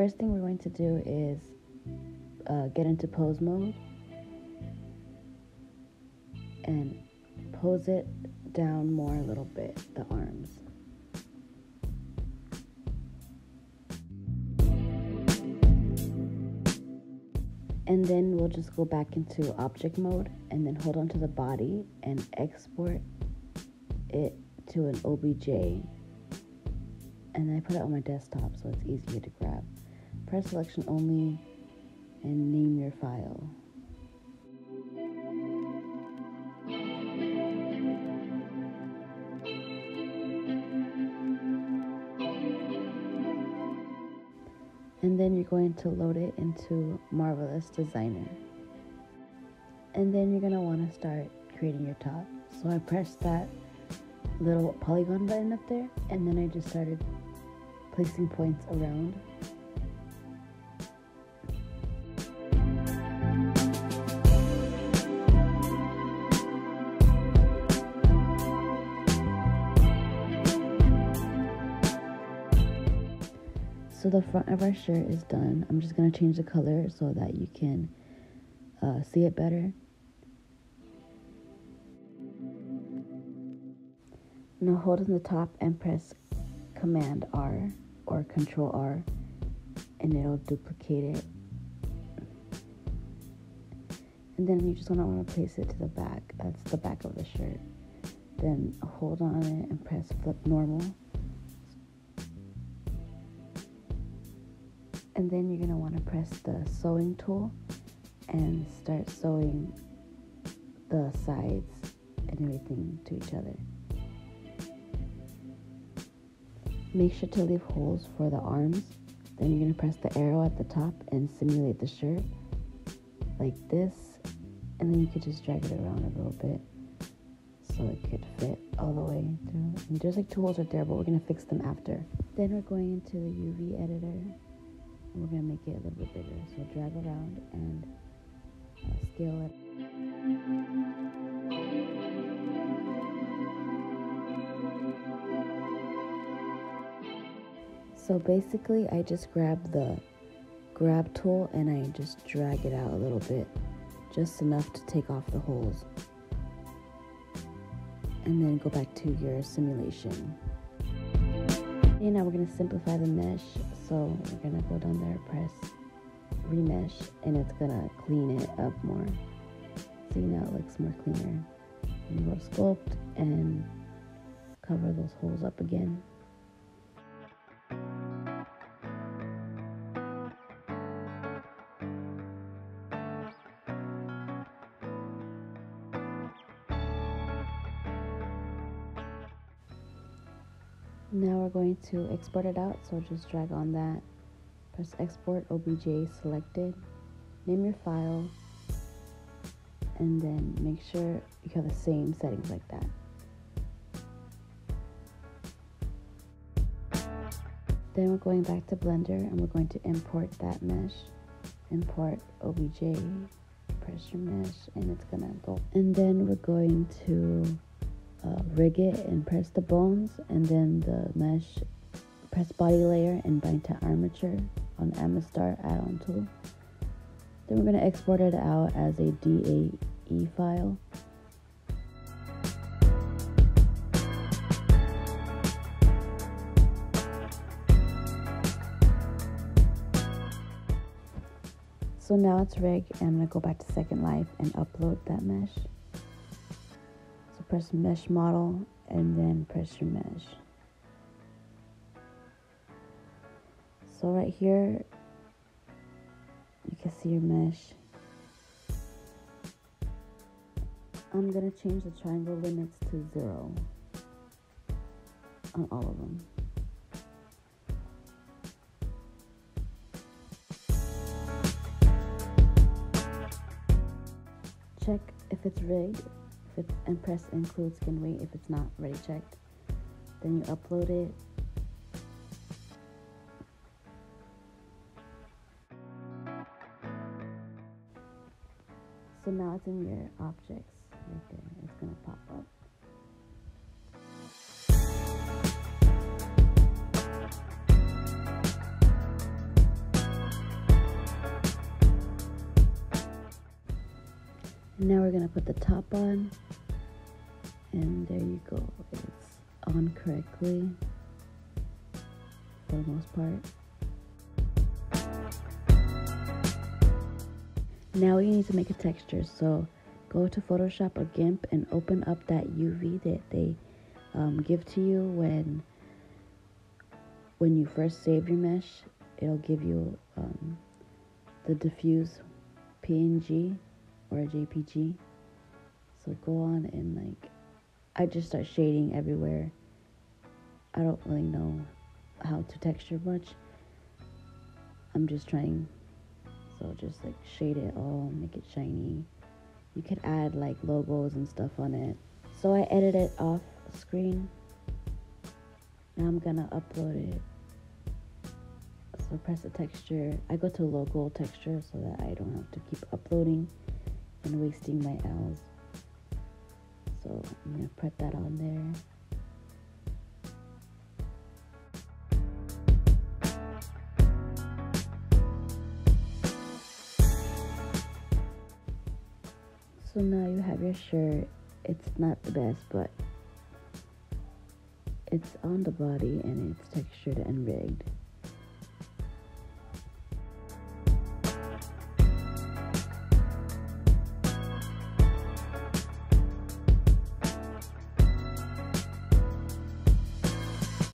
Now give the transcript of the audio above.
first thing we're going to do is uh, get into pose mode and pose it down more a little bit, the arms. And then we'll just go back into object mode and then hold on to the body and export it to an OBJ. And I put it on my desktop so it's easier to grab. Press selection only and name your file. and then you're going to load it into Marvelous Designer. And then you're going to want to start creating your top. So I pressed that little polygon button up there and then I just started placing points around So the front of our shirt is done. I'm just going to change the color so that you can uh, see it better. Now hold on the top and press Command R or Control R and it'll duplicate it. And then you just to want to place it to the back. That's the back of the shirt. Then hold on it and press flip normal. And then you're going to want to press the sewing tool and start sewing the sides and everything to each other. Make sure to leave holes for the arms. Then you're going to press the arrow at the top and simulate the shirt like this. And then you could just drag it around a little bit so it could fit all the way through. And there's like two holes right there, but we're going to fix them after. Then we're going into the UV editor we're going to make it a little bit bigger. So drag around and uh, scale it. So basically I just grab the grab tool and I just drag it out a little bit. Just enough to take off the holes. And then go back to your simulation. And now we're going to simplify the mesh so we're gonna go down there, press remesh, and it's gonna clean it up more. See now it looks more cleaner. And go sculpt and cover those holes up again. Now we're going to export it out, so just drag on that, press export OBJ selected, name your file, and then make sure you have the same settings like that. Then we're going back to Blender and we're going to import that mesh. Import OBJ, press your mesh, and it's gonna go. And then we're going to uh, rig it and press the bones and then the mesh press body layer and bind to armature on Avastar add-on tool. Then we're going to export it out as a DAE file. So now it's rigged and I'm going to go back to Second Life and upload that mesh press mesh model and then press your mesh. So right here, you can see your mesh. I'm going to change the triangle limits to zero on all of them. Check if it's rigged if it's and press include skin weight if it's not ready checked. Then you upload it. So now it's in your objects right there. It's gonna pop up. Now we're gonna put the top on. And there you go. It's on correctly for the most part. Now you need to make a texture. So go to Photoshop or GIMP and open up that UV that they um, give to you when when you first save your mesh. It'll give you um, the diffuse PNG or a JPG. So go on and like, I just start shading everywhere. I don't really know how to texture much. I'm just trying. So just like shade it all, make it shiny. You could add like logos and stuff on it. So I edit it off screen. Now I'm gonna upload it. So press the texture. I go to local texture so that I don't have to keep uploading and wasting my L's. So I'm gonna put that on there. So now you have your shirt. It's not the best, but it's on the body and it's textured and rigged.